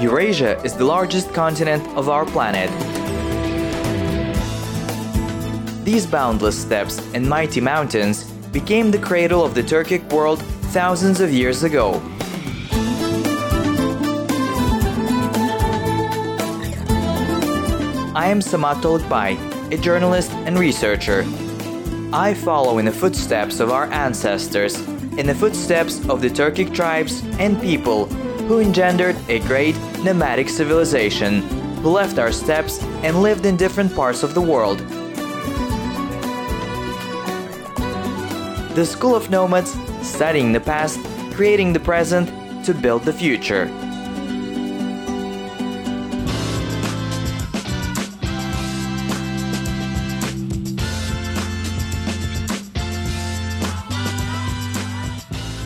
Eurasia is the largest continent of our planet. These boundless steppes and mighty mountains became the cradle of the Turkic world thousands of years ago. I am Samat Tolukbay, a journalist and researcher. I follow in the footsteps of our ancestors, in the footsteps of the Turkic tribes and people who engendered a great nomadic civilization, who left our steppes and lived in different parts of the world. The School of Nomads, studying the past, creating the present to build the future.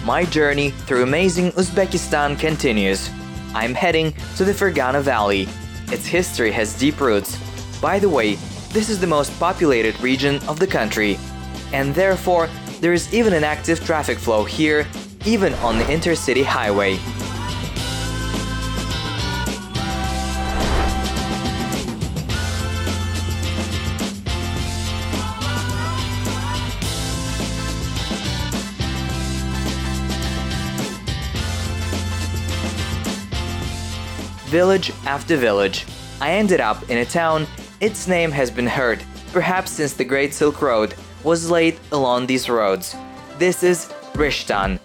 My journey through amazing Uzbekistan continues. I'm heading to the Fergana Valley. Its history has deep roots. By the way, this is the most populated region of the country, and therefore there is even an active traffic flow here, even on the intercity highway. Village after village, I ended up in a town its name has been heard, perhaps since the Great Silk Road was laid along these roads. This is Rishtan,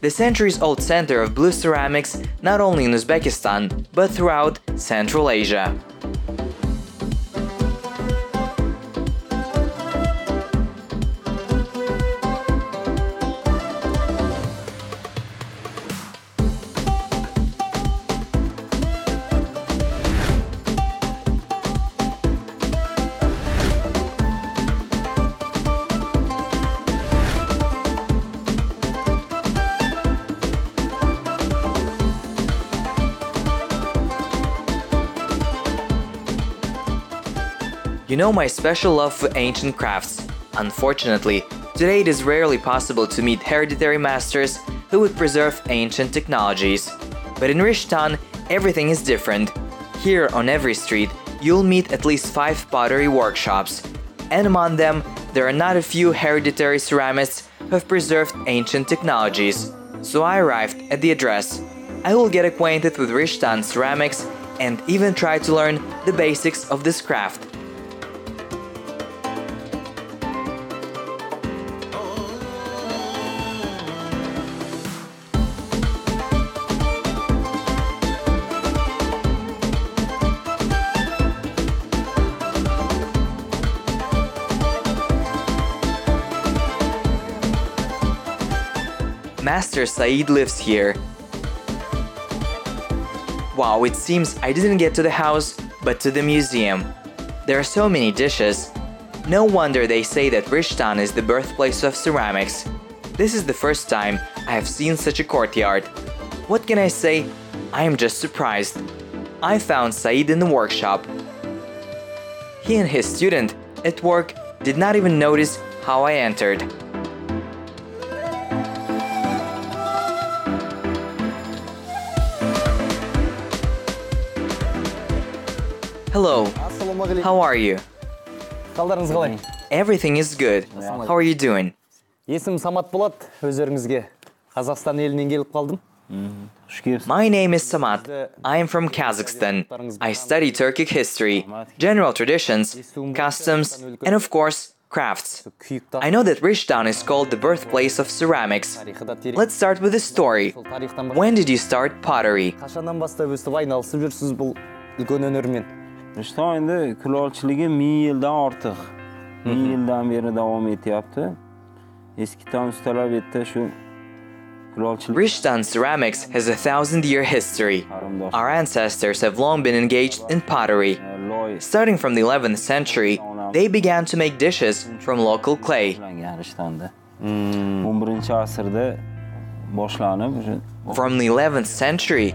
the centuries-old center of blue ceramics not only in Uzbekistan, but throughout Central Asia. You know my special love for ancient crafts. Unfortunately, today it is rarely possible to meet hereditary masters who would preserve ancient technologies. But in Rishtan, everything is different. Here on every street, you'll meet at least five pottery workshops. And among them, there are not a few hereditary ceramists who have preserved ancient technologies. So I arrived at the address. I will get acquainted with Rishtan ceramics and even try to learn the basics of this craft. Saeed lives here. Wow, it seems I didn't get to the house, but to the museum. There are so many dishes. No wonder they say that Rishtan is the birthplace of ceramics. This is the first time I have seen such a courtyard. What can I say? I am just surprised. I found Saeed in the workshop. He and his student, at work, did not even notice how I entered. Hello, ассалаумағалейкум how are you? қалдарыңыз қалай Everything is good. How are you doing? есімім самат болады өздеріңізге қазақстан елінен келіп қалдым Hoş gelipsin. My name is Samat. I am from Kazakhstan. I study Turkic history, general traditions, customs, and of course, crafts. күйікті I know that Rishtan is called the birthplace of ceramics. тарихы да терең Let's start with the story. сол тарихтан When did you start pottery? Rishdan beri eski Rishtan Ceramics has a thousand year history. Our ancestors have long been engaged in pottery. Starting from the 11th century, they began to make dishes from local clay. Hmm. From the 11th century,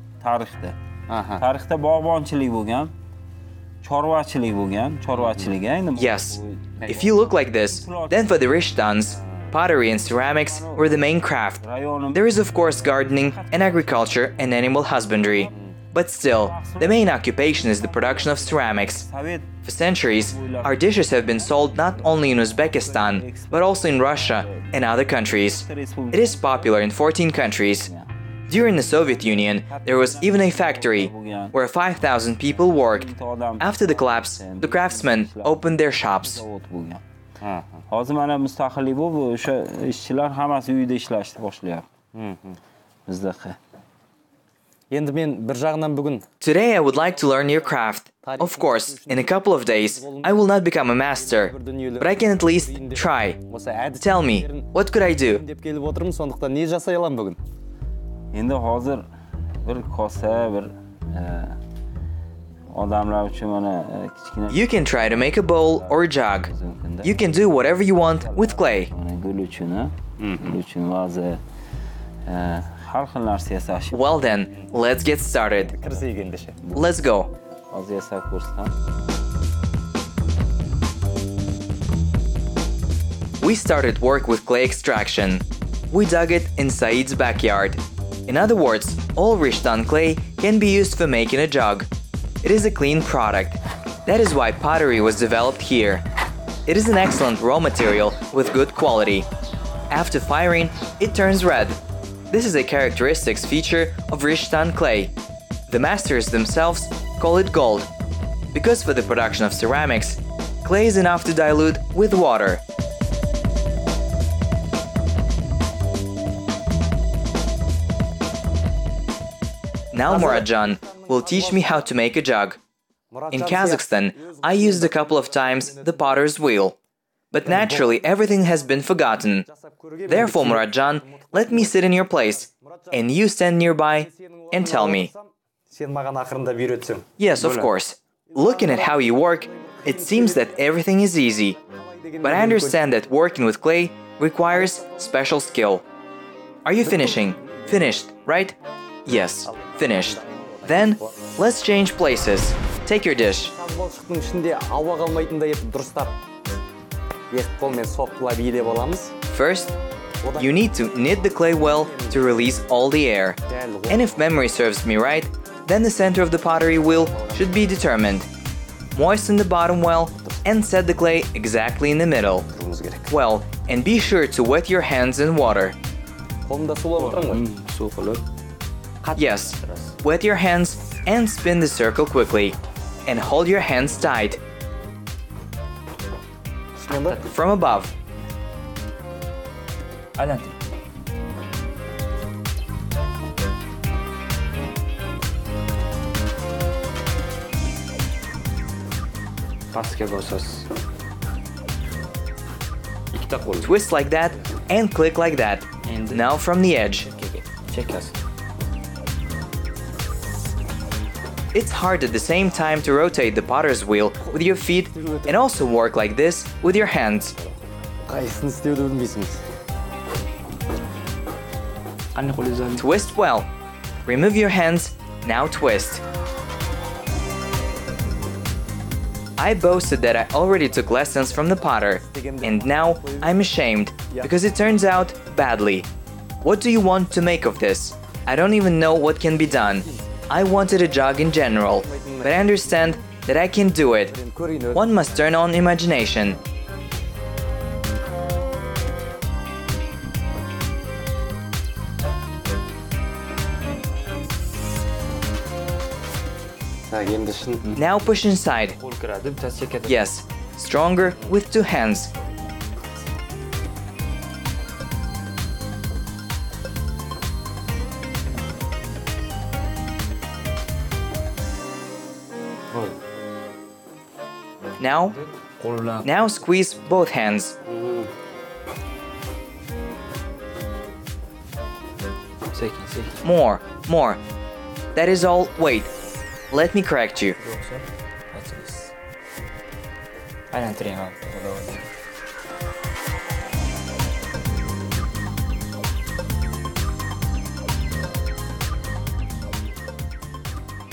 tarixda. Tarixda bog'bonchilik bo'lgan chorvachilik bo'lgan chorvachilik mhm. yes. if you look like this then for the rishtans pottery and ceramics were the main craft. There is of course gardening and agriculture and animal husbandry mhm. but still, the main occupation is the production of ceramics. For centuries, our dishes have been sold not only in Uzbekistan, but also in Russia and other countries. It is popular in 14 countries, During the Soviet Union, there was even a factory where 5,000 people worked. After the collapse, the craftsmen opened their shops. zavod bo'lgan hozir mana mustaqillik bo'lib o'sha ishchilar hammasi uyda ishlashni boshlayapti bizdaqi енді мен бір жағынан бүгін Today, I would like to learn your craft. Of course, in a couple of days, I will not become a master, but I can at least try. осы әдіс Tell me, what could I do? деп келіп отырмын сондықтан не жасай аламын бүгін endi hozir bir kosa bir odamlar uchun mana kichkina You can try to make a bowl or jug. You can do whatever you want with clay. gul uchun gul uchun vaza har xil narsa yasash. Well then, let's get started. Let's go. Hozir yasab ko'rsam. We started work with clay extraction. We dug it in Said's backyard in other words, all Rishtan clay can be used for making a jug. It is a clean product. That is why pottery was developed here. It is an excellent raw material with good quality. After firing, it turns red. This is a characteristics feature of Rishtan clay. The masters themselves call it gold. Because for the production of ceramics, clay is enough to dilute with water. Now Muradjan will teach me how to make a jug. In Kazakhstan, I used a couple of times the potter's wheel. But naturally, everything has been forgotten. Therefore, Muradjan, let me sit in your place, and you stand nearby and tell me. Yes, of course. Looking at how you work, it seems that everything is easy. But I understand that working with clay requires special skill. Are you finishing? Finished, right? Yes, finished. Then, let's change places. Take your dish. тас балшықтың ішінде ауа қалмайтындай етіп дұрыстап екі қолмен соққылап илеп аламыз First, you need to knit the clay well to release all the air. And if memory serves me right, then the center of the pottery wheel should be determined. Moisten the bottom well and set the clay exactly in the middle. тұруымыз керек Well, and be sure to wet your hands in water. қолымда сулап отырмын ғой suv qilib Yes. Wet your hands and spin the circle quickly. And hold your hands tight. From above. Adelante. Twist like that and click like that. And now from the edge. Check us. It's hard at the same time to rotate the potter's wheel with your feet and also work like this with your hands. Twist well. Remove your hands, now twist. I boasted that I already took lessons from the potter, and now I'm ashamed, because it turns out badly. What do you want to make of this? I don't even know what can be done. I wanted to jog in general, but I understand that I can do it. One must turn on imagination. Now push inside. Yes, stronger with two hands. Now, Now squeeze both hands. More, more. That is all. Wait. Let me correct you.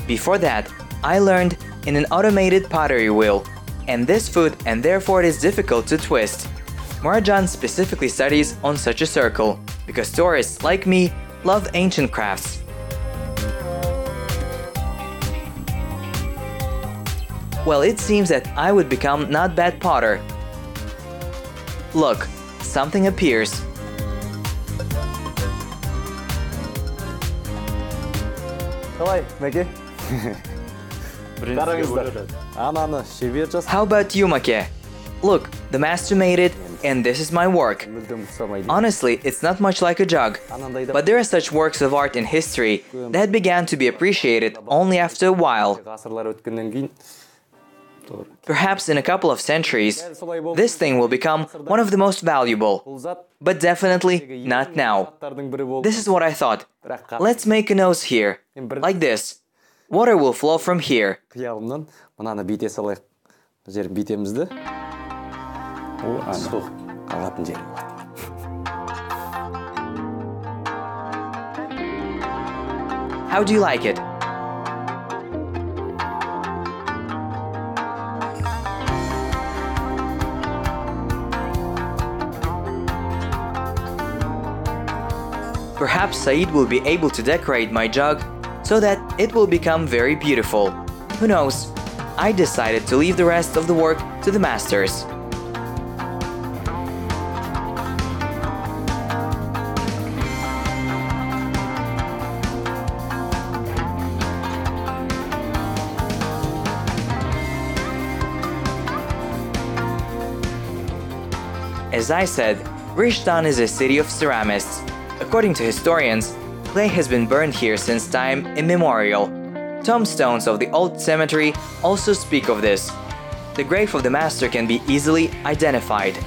Before that, I learned in an automated pottery wheel, and this foot and therefore it is difficult to twist. Murajan specifically studies on such a circle because tourists like me love ancient crafts. Well, it seems that I would become not bad potter. Look, something appears. қалай мәке Birinchisiga How about you, Make? Look, the master made it, and this is my work. Honestly, it's not much like a jug, but there are such works of art in history that began to be appreciated only after a while. Perhaps in a couple of centuries, this thing will become one of the most valuable, but definitely not now. This is what I thought. Let's make a nose here, like this. Water will flow from here. қиялымнан мынаны бүйте салайық мына жерін бүйтеміз де u ana су ағатын жері How do you like it? Perhaps Saeed will be able to decorate my jug so that it will become very beautiful. Who knows? I decided to leave the rest of the work to the masters. As I said, Rishtan is a city of ceramists. According to historians, clay has been burned here since time immemorial. Tombstones of the old cemetery also speak of this. The grave of the master can be easily identified.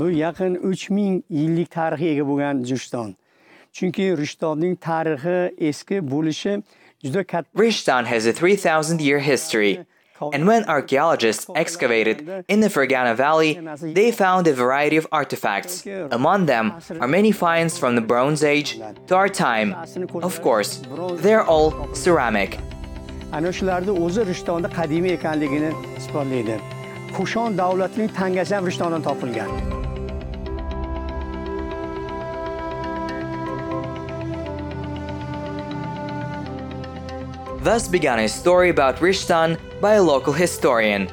Bu yaqin 3000 yillik tarixga ega bo'lgan rishton chunki rishtonning tarixi eski bo'lishi juda katta Rishtan has a 3,000 year history. And when archaeologists excavated in the Fergana Valley, they found a variety of artifacts. Among them are many finds from the Bronze Age to our time. Of course, they're all ceramic. ana shularni o'zi rishtonda qadimiy ekanligini isbotlaydi kushon davlatining tangasi ham rishtondan topilgan Thus began a story about Rishtan by a local historian.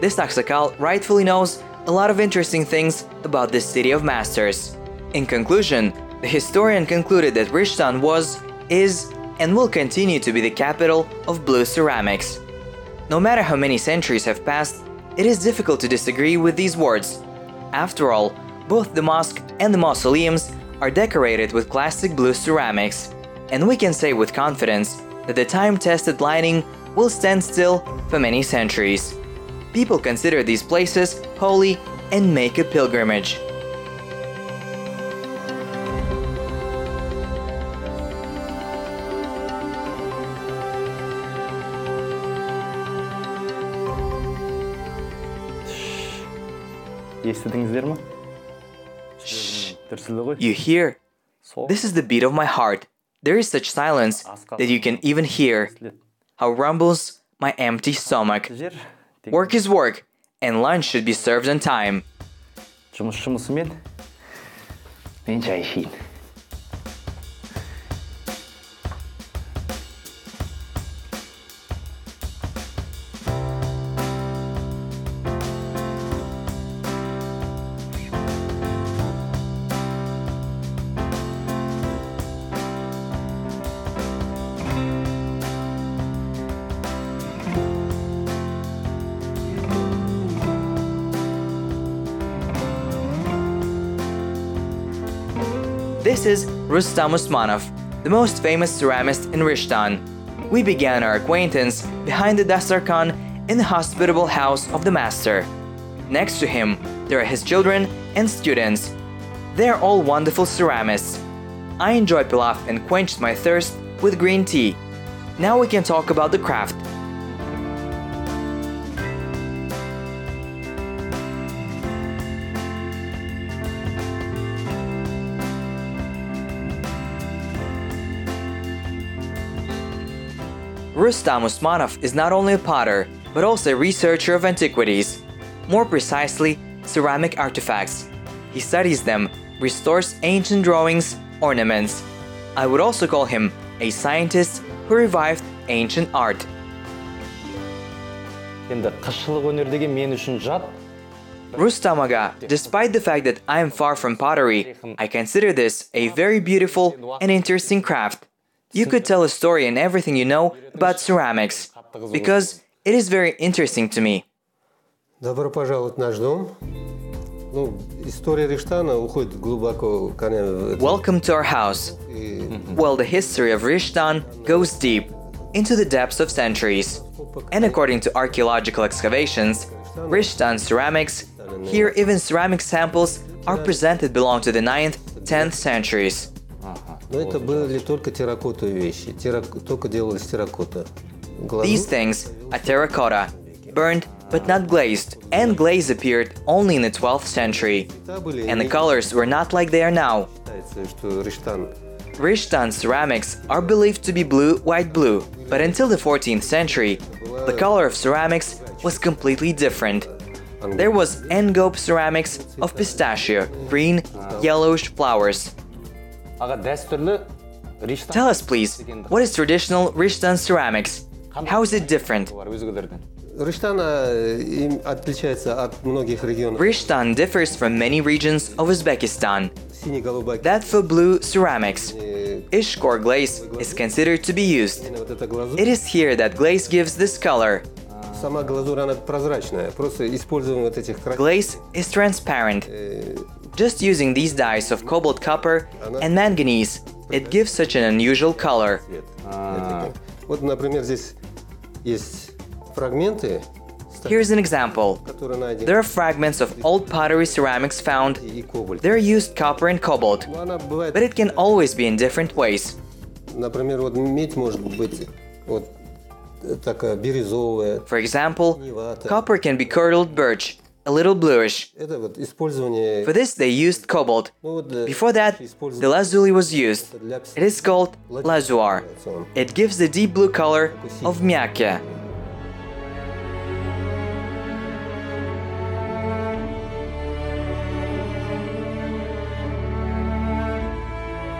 This Aksakal rightfully knows a lot of interesting things about this city of masters. In conclusion, the historian concluded that Rishtan was, is, and will continue to be the capital of blue ceramics. No matter how many centuries have passed, it is difficult to disagree with these words. After all, both the mosque and the mausoleums are decorated with classic blue ceramics, and we can say with confidence that the time-tested lighting will stand still for many centuries. People consider these places holy and make a pilgrimage. You hear? This is the beat of my heart. There is such silence that you can even hear how rumbles my empty stomach. жер Work is work, and lunch should be served on time. жұмыс жұмысымен мен шай ішейін Rustam Usmanov, the most famous ceramist in Rishtan. We began our acquaintance behind the Dastarkhan in the hospitable house of the master. Next to him, there are his children and students. They are all wonderful ceramists. I enjoy pilaf and quenched my thirst with green tea. Now we can talk about the craft. Rustam Usmanov is not only a potter, but also a researcher of antiquities, more precisely, ceramic artifacts. He studies them, restores ancient drawings, ornaments. I would also call him a scientist who revived ancient art. Rustam Aga, despite the fact that I am far from pottery, I consider this a very beautiful and interesting craft You could tell a story and everything you know about ceramics, because it is very interesting to me. Добро пожаловать в наш дом. Ну, история Риштана уходит глубоко, конечно, в это. Welcome to our house. И Well, the history of Rishtan goes deep, into the depths of centuries. And according to archaeological excavations, Rishtan ceramics, here even ceramic samples are presented belong to the 9th, 10th centuries. Но это были только терракотовые вещи. Террак- Только делались терракота. Глазурь These things are terracotta, burned but not glazed, and glaze appeared only in the 12th century. всегда были, And the не colors were not like they are now. считается, что Риштан Rishtan ceramics are believed to be blue white blue, but until the 14th century, the color of ceramics was completely different. There was Ngope ceramics of pistachio, green, yellowish flowers. Tell us, please, what is traditional Rishtan ceramics? How is it different? Rishtan differs from many regions of Uzbekistan. That for blue ceramics. Ishkor glaze is considered to be used. It is here that glaze gives this color, Сама глазурь, она прозрачная. Просто используем вот этих красных Glaze is transparent. Just using these dyes of cobalt copper and manganese, it gives such an unusual color. цвет. Это как- Вот, например, здесь есть фрагменты, ста- Here's an example. которые найдены, There are fragments of old pottery ceramics found. и кобальт. They're used copper and cobalt, Но она бывает, but it can always be in different ways. например, вот медь может быть вот такая бирюзовая. for example, copper can be curdled birch, a little bluish. For this they used cobalt. Before that, the lazuli was used. It is called lazuar. It gives the deep blue color of miakia.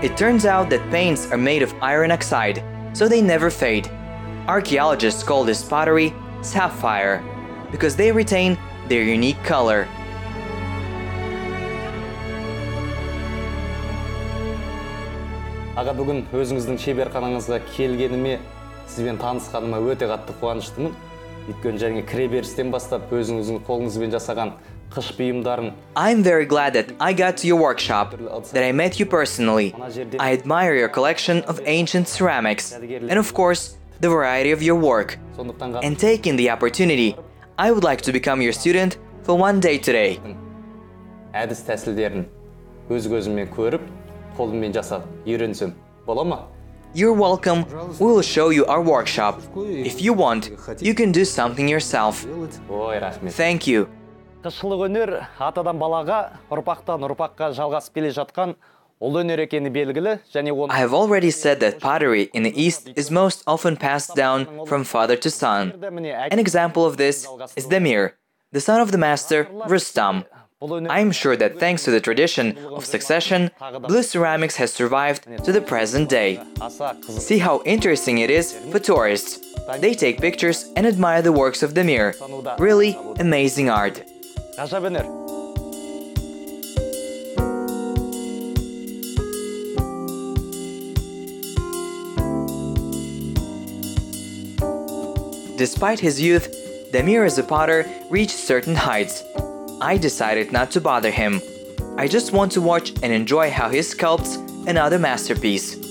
It turns out that paints are made of iron oxide, so they never fade. Archaeologists call this pottery sapphire because they retain their unique color. аға бүгін өзіңіздің шеберханаңызға келгеніме сізбен танысқаныма өте қатты қуаныштымын өйткені және кіреберістен бастап өзіңіздің қолыңызбен жасаған қыш бұйымдарын I'm very glad that I got to your workshop, that I met you personally. I admire your collection of ancient ceramics, and of course, the variety of your work. сондықтан ға- And taking the opportunity, I would like to become your student for one day today. әдіс тәсілдерін өз көзіммен көріп қолыммен жасап үйренсем бола ма You're welcome. We will show you our workshop. If you want, you can do something yourself. ой рахмет Thank you. қышшылық өнер атадан балаға ұрпақтан ұрпаққа жалғасып келе жатқан I have already said that pottery in the East is most often passed down from father to son. An example of this is Demir, the son of the master Rustam. I am sure that thanks to the tradition of succession, blue ceramics has survived to the present day. See how interesting it is for tourists. They take pictures and admire the works of Demir. Really amazing art. Despite his youth, Demir as a potter reached certain heights. I decided not to bother him. I just want to watch and enjoy how he sculpts another masterpiece.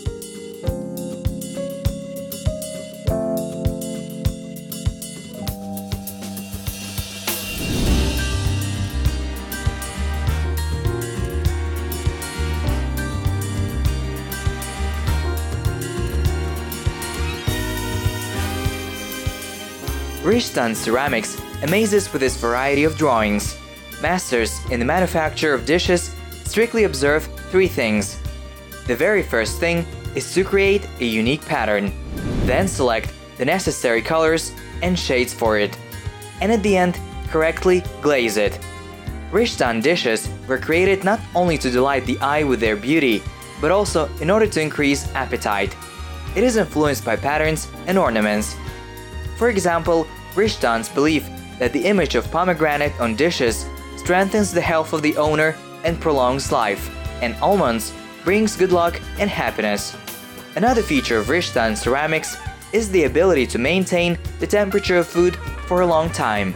Rishtan Ceramics amazes with its variety of drawings. Masters in the manufacture of dishes strictly observe three things. The very first thing is to create a unique pattern, then select the necessary colors and shades for it, and at the end, correctly glaze it. Rishtan dishes were created not only to delight the eye with their beauty, but also in order to increase appetite. It is influenced by patterns and ornaments. For example, Rishtans believe that the image of pomegranate on dishes strengthens the health of the owner and prolongs life, and almonds brings good luck and happiness. Another feature of Rishtan ceramics is the ability to maintain the temperature of food for a long time.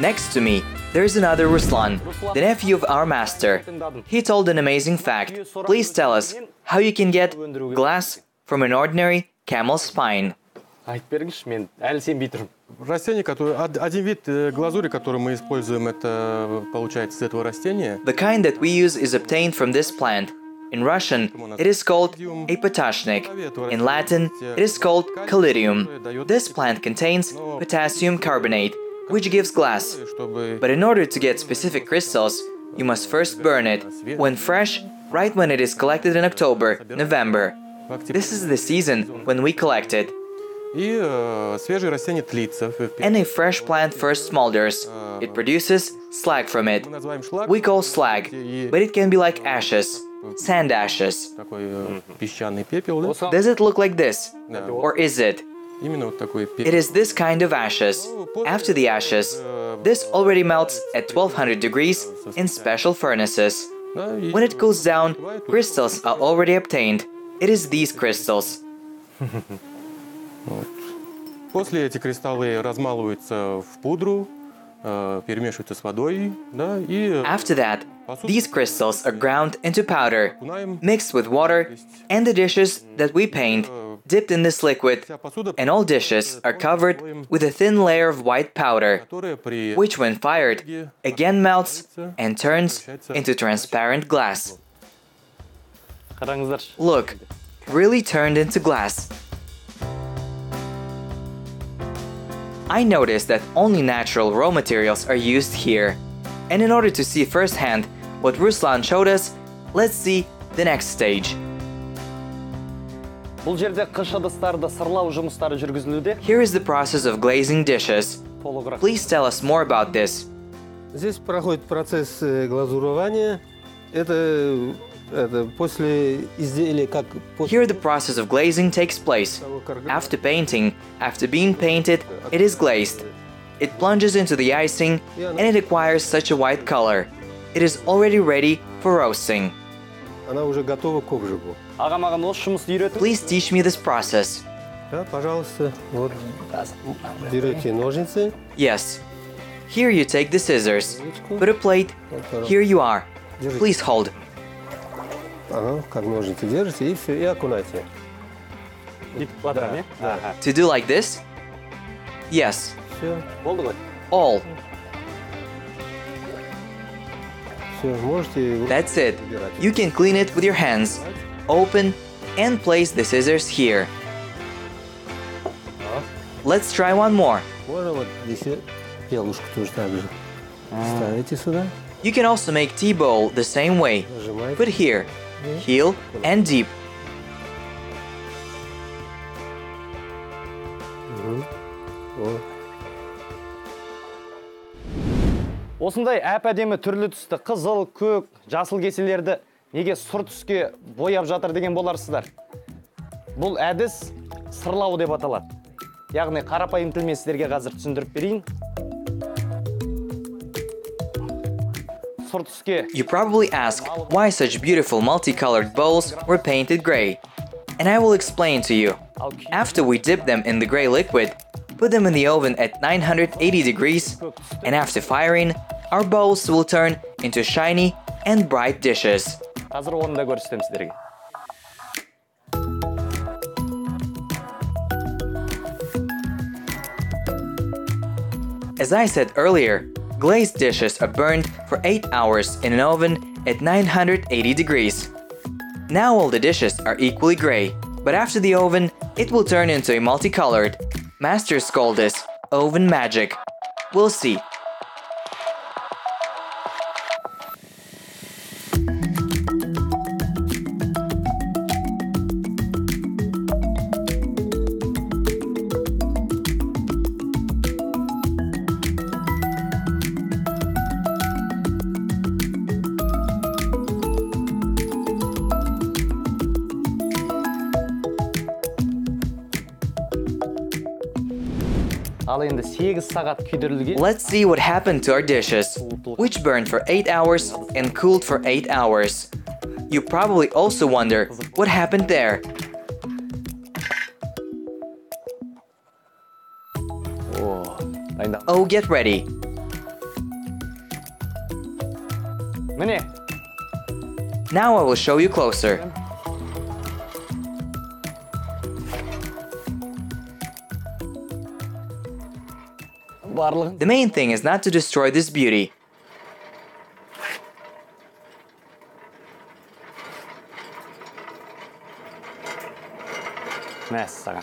Next to me, there's another Ruslan, the nephew of our master. He told an amazing fact. Please tell us how you can get glass from an ordinary camel's spine. the kind that we use is obtained from this plant in russian it is called apotashnik in latin it is called Kalidium. this plant contains potassium carbonate which gives glass. But in order to get specific crystals, you must first burn it, when fresh, right when it is collected in October, November. This is the season when we collect it. And a fresh plant first smolders. It produces slag from it. We call slag, but it can be like ashes, sand ashes. Does it look like this? Or is it? Именно вот такой It пепел. is this kind of ashes. After the ashes, this already melts at 1200 degrees in special furnaces. Да, и When it cools down, crystals are already obtained. It is these crystals. После эти кристаллы размалываются в пудру, э, перемешиваются с водой, да, и After that, these crystals are ground into powder, mixed with water, and the dishes that we paint dipped in this liquid, and all dishes are covered with a thin layer of white powder, which, when fired, again melts and turns into transparent glass. Look, really turned into glass. I noticed that only natural raw materials are used here. And in order to see firsthand what Ruslan showed us, let's see the next stage бұл жерде қыш ыдыстарды сырлау жұмыстары жүргізілуде Here is the process of glazing dishes. толығырақ Please tell us more about this. Здесь проходит процесс э, глазурования. Это, это после изделия, как после Here the process of glazing takes place. того, как After painting, after being painted, it is glazed. It plunges into the icing and it acquires such a white color. It is already ready for roasting. она уже готова к обжигу. ағам маған осы жұмысты үйретіп Please teach me this process. Да, пожалуйста, вот берете ножницы, Yes. Here you take the scissors. Put a plate. Here you are. Please hold. ага, как ножницы держите и все, и окунайте. бүйтіп батырамын иә Аха. To do like this? Yes. Все, болды ғой All. That's it. You can clean it with your hands. Open and place the scissors here. Let's try one more. You can also make tea bowl the same way. Put here, heel and deep. осындай әп әдемі түрлі түсті қызыл көк жасыл кеселерді неге сұр түске бояп жатыр деген боларсыздар бұл әдіс сырлау деп аталады яғни қарапайым тілмен сіздерге қазір түсіндіріп берейін сұр түске You probably ask why such beautiful multicolored bowls were painted gray. And I will explain to you. After we dip them in the gray liquid, Put them in the oven at 980 degrees, and after firing, our bowls will turn into shiny and bright dishes. As I said earlier, glazed dishes are burned for 8 hours in an oven at 980 degrees. Now all the dishes are equally gray, but after the oven, it will turn into a multicolored. Masters call this oven magic. We'll see Let's see what happened to our dishes, which burned for 8 hours and cooled for 8 hours. You probably also wonder what happened there. Oh, oh get ready. Now I will show you closer. The main thing is not to destroy this beauty.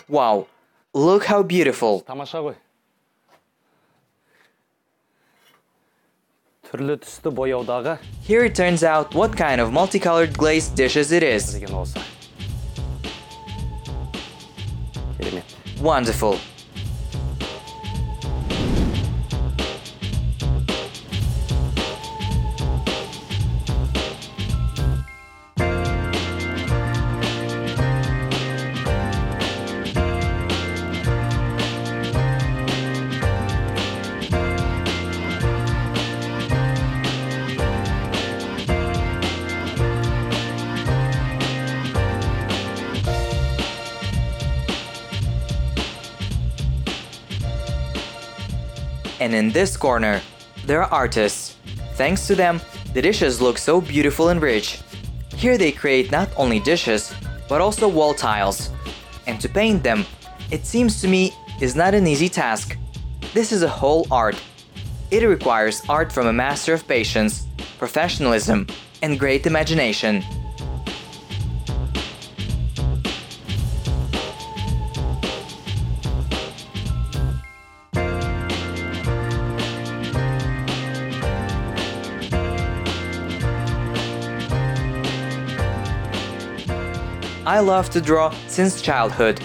Wow, look how beautiful. Here it turns out what kind of multicolored glazed dishes it is. Wonderful. And in this corner, there are artists. Thanks to them, the dishes look so beautiful and rich. Here they create not only dishes, but also wall tiles. And to paint them, it seems to me, is not an easy task. This is a whole art. It requires art from a master of patience, professionalism, and great imagination. I love to draw since childhood,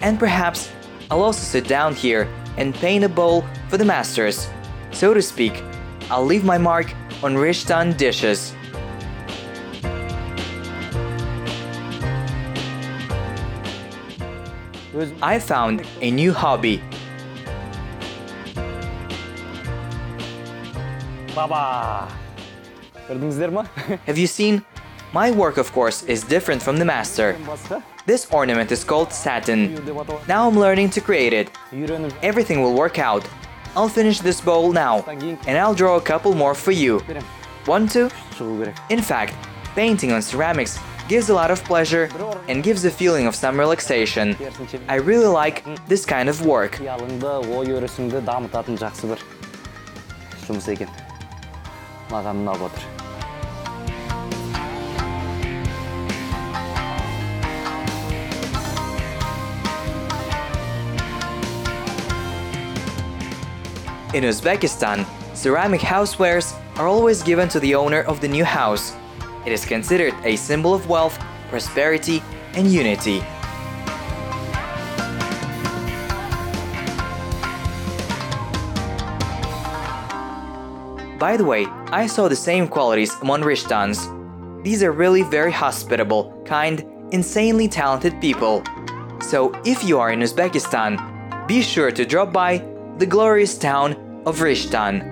and perhaps I'll also sit down here and paint a bowl for the masters. So to speak, I'll leave my mark on Rishtan dishes. I found a new hobby. Baba! Have you seen My work, of course, is different from the master. баста This ornament is called satin. Now I'm learning to create it. үйреніп Everything will work out. I'll finish this bowl now, and I'll draw a couple more for you. беремін Want to? шығу керек In fact, painting on ceramics gives a lot of pleasure and gives a feeling of some relaxation. I really like this kind of work. қиялыңды ой өрісіңді дамытатын жақсы бір жұмыс екен маған ұнап отыр In Uzbekistan, ceramic housewares are always given to the owner of the new house. It is considered a symbol of wealth, prosperity, and unity. By the way, I saw the same qualities among Rishtans. These are really very hospitable, kind, insanely talented people. So if you are in Uzbekistan, be sure to drop by the glorious town of Rishtan.